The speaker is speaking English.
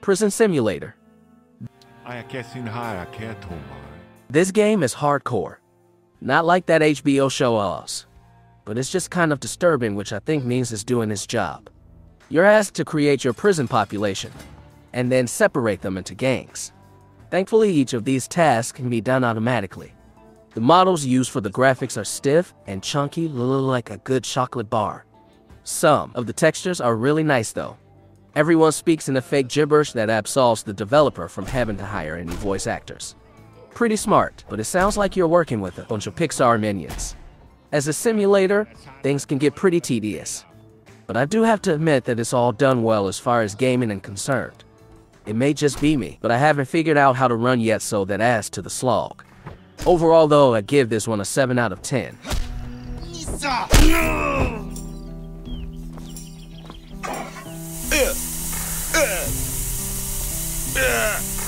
Prison Simulator. This game is hardcore. Not like that HBO show Oz. But it's just kind of disturbing, which I think means it's doing its job. You're asked to create your prison population, and then separate them into gangs. Thankfully, each of these tasks can be done automatically. The models used for the graphics are stiff and chunky, look like a good chocolate bar. Some of the textures are really nice though. Everyone speaks in a fake gibberish that absolves the developer from having to hire any voice actors. Pretty smart, but it sounds like you're working with a bunch of Pixar minions. As a simulator, things can get pretty tedious. But I do have to admit that it's all done well as far as gaming and concerned. It may just be me, but I haven't figured out how to run yet so that adds to the slog. Overall though, I give this one a 7 out of 10. Uh, uh.